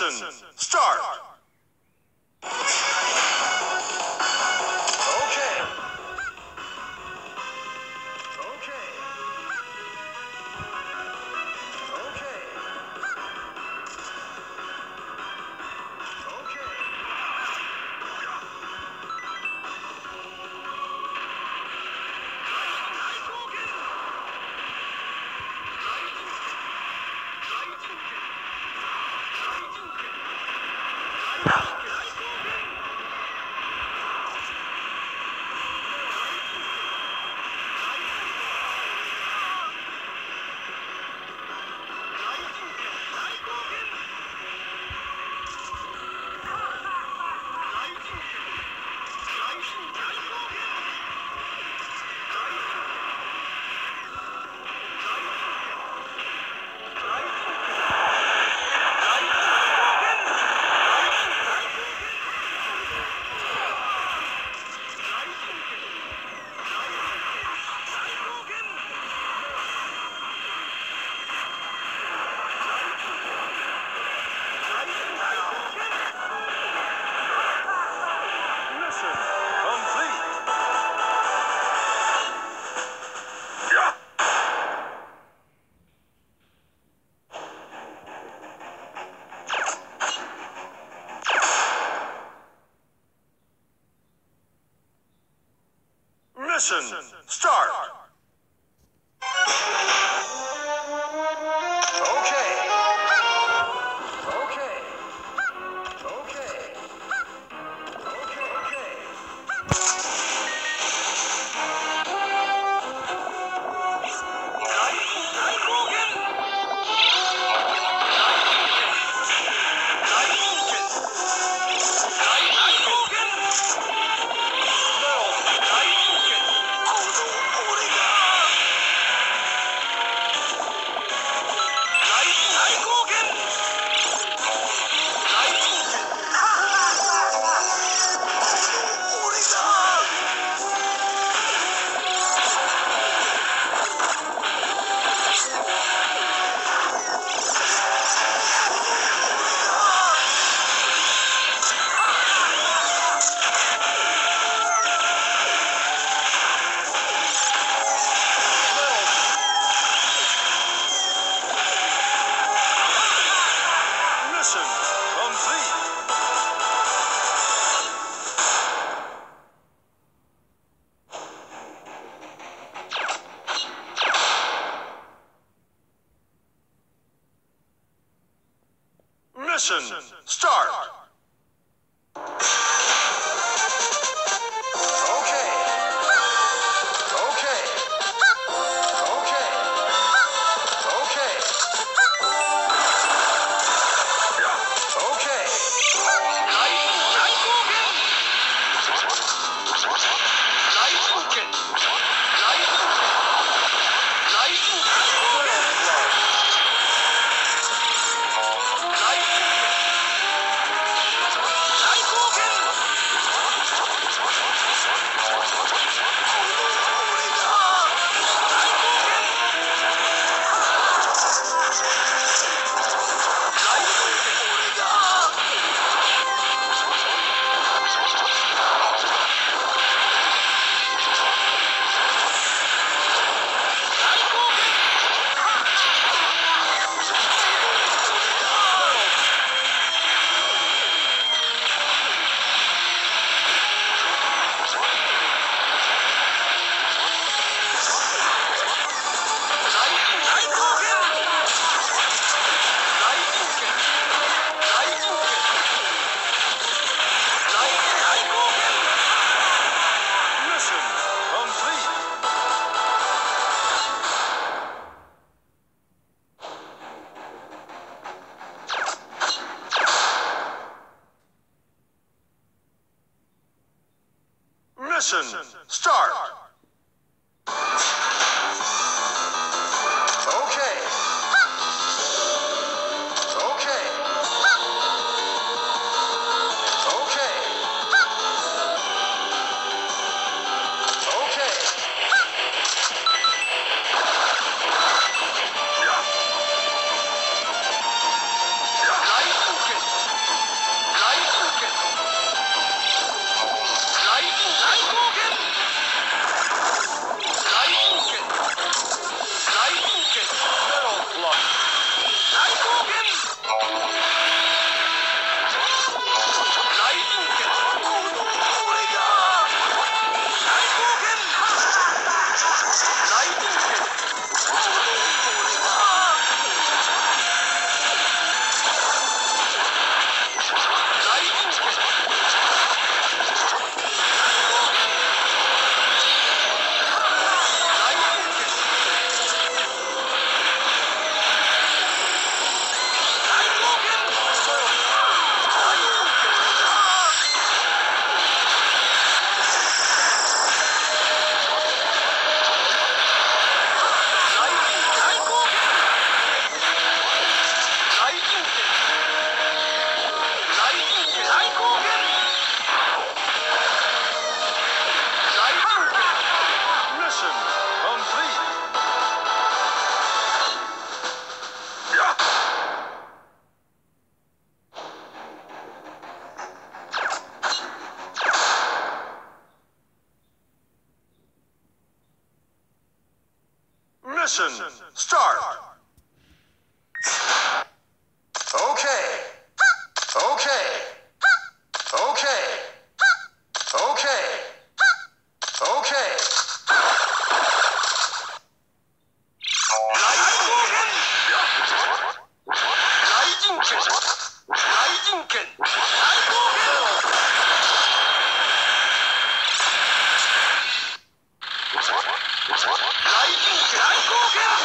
Mission start. Mission start. Mission start. ignition, start! Okay. Okay. Okay. Okay. Okay. Lightning! Look at